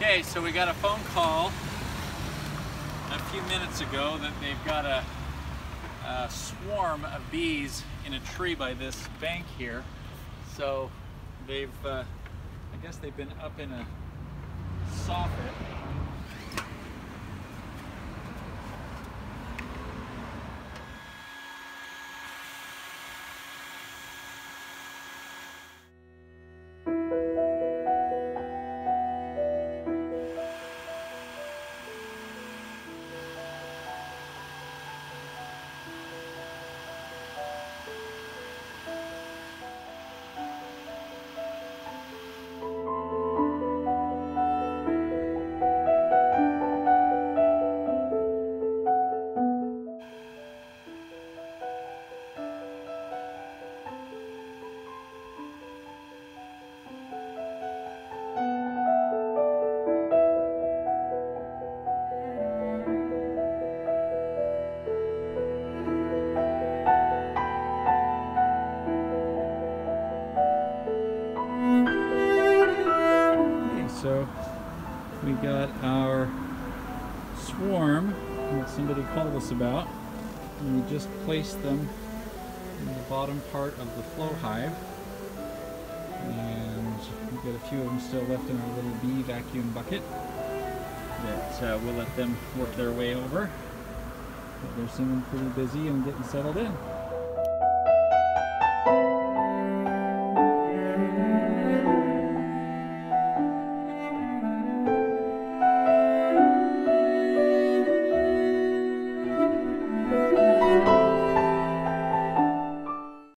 Okay, so we got a phone call a few minutes ago that they've got a, a, swarm of bees in a tree by this bank here. So they've, uh, I guess they've been up in a soffit we got our swarm that somebody called us about. And we just placed them in the bottom part of the flow hive. And we've got a few of them still left in our little bee vacuum bucket that uh, we'll let them work their way over. But they're seeming pretty busy and getting settled in.